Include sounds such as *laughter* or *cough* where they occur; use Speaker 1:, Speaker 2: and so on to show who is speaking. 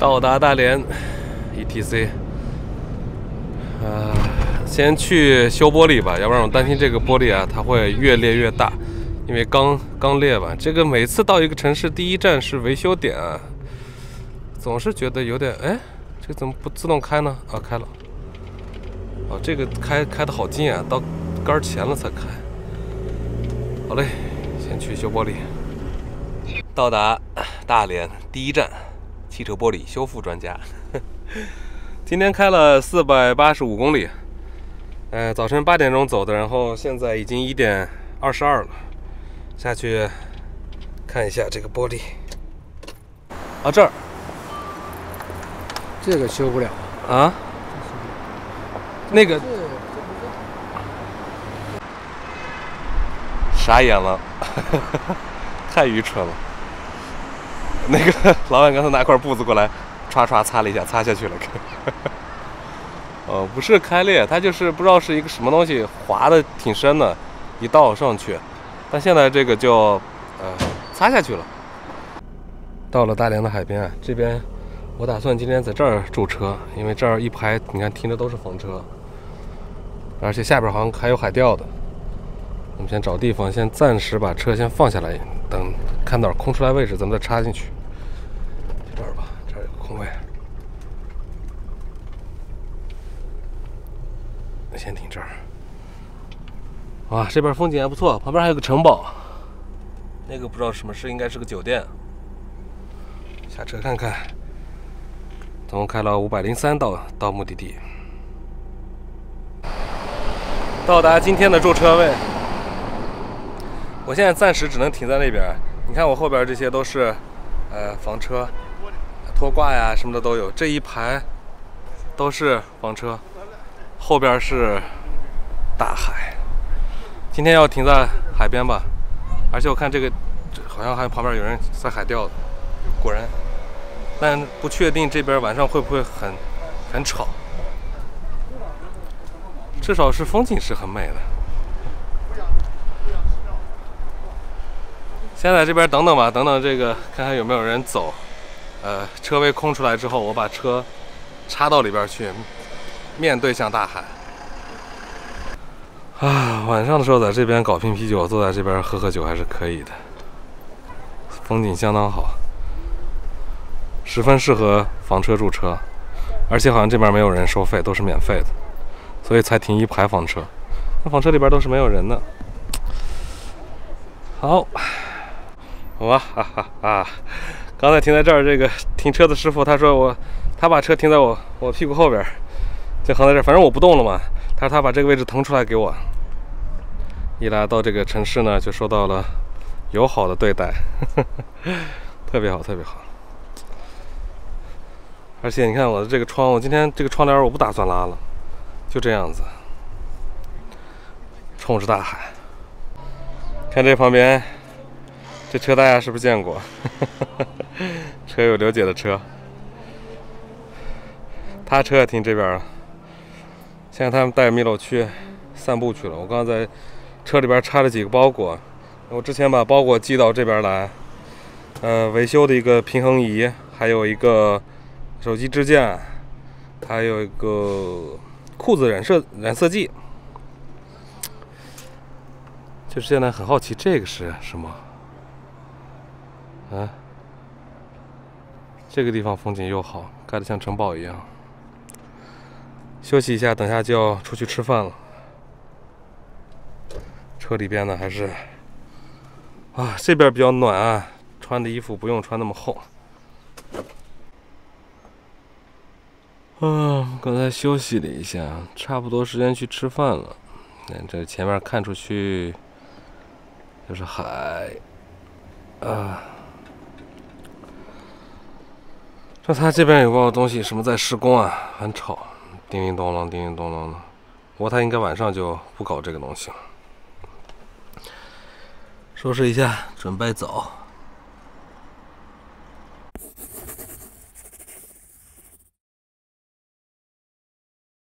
Speaker 1: 到达大连，ETC。呃，先去修玻璃吧，要不然我担心这个玻璃啊，它会越裂越大，因为刚刚裂完。这个每次到一个城市，第一站是维修点啊，总是觉得有点哎，这怎么不自动开呢？啊，开了。哦，这个开开的好近啊，到杆前了才开。好嘞，先去修玻璃。到达大连第一站。汽车玻璃修复专家，*laughs* 今天开了四百八十五公里，呃，早晨八点钟走的，然后现在已经一点二十二了，下去看一下这个玻璃。啊，这儿，
Speaker 2: 这个修不了。
Speaker 1: 啊？那个。傻眼了，*laughs* 太愚蠢了。那个 *laughs* 老板刚才拿块布子过来，唰唰擦了一下，擦下去了。哦，*laughs* 不是开裂，它就是不知道是一个什么东西划的挺深的，一倒上去。但现在这个就呃擦下去了。到了大连的海边，这边我打算今天在这儿驻车，因为这儿一排你看停的都是房车，而且下边好像还有海钓的。我们先找地方，先暂时把车先放下来。等看到空出来位置，咱们再插进去。这儿吧，这儿有个空位。先停这儿。哇，这边风景还不错，旁边还有个城堡。那个不知道什么是，应该是个酒店。下车看看。总共开了五百零三到到目的地。到达今天的驻车位。我现在暂时只能停在那边。你看我后边这些都是，呃，房车、拖挂呀什么的都有。这一排都是房车，后边是大海。今天要停在海边吧？而且我看这个好像还旁边有人在海钓，果然。但不确定这边晚上会不会很很吵。至少是风景是很美的。先在这边等等吧，等等这个看看有没有人走。呃，车位空出来之后，我把车插到里边去，面对向大海。啊，晚上的时候在这边搞瓶啤酒，坐在这边喝喝酒还是可以的。风景相当好，十分适合房车驻车，而且好像这边没有人收费，都是免费的，所以才停一排房车。那房车里边都是没有人的。好。哇哈哈啊！刚才停在这儿，这个停车的师傅他说我，他把车停在我我屁股后边，就横在这，反正我不动了嘛。他说他把这个位置腾出来给我。一来到这个城市呢，就受到了友好的对待，*laughs* 特别好，特别好。而且你看我的这个窗，我今天这个窗帘我不打算拉了，就这样子，冲着大海。看这旁边。这车大家是不是见过？*laughs* 车有刘姐的车，他车停这边了。现在他们带米老去散步去了。我刚在车里边插了几个包裹，我之前把包裹寄到这边来。呃，维修的一个平衡仪，还有一个手机支架，还有一个裤子染色染色剂。就是现在很好奇，这个是什么？啊，这个地方风景又好，盖得像城堡一样。休息一下，等下就要出去吃饭了。车里边呢还是啊，这边比较暖啊，穿的衣服不用穿那么厚。啊，刚才休息了一下，差不多时间去吃饭了。看这前面看出去就是海啊。那他这边有个东西，什么在施工啊？很吵，叮叮咚咚，叮叮咚咚的。不过他应该晚上就不搞这个东西了。收拾一下，准备走。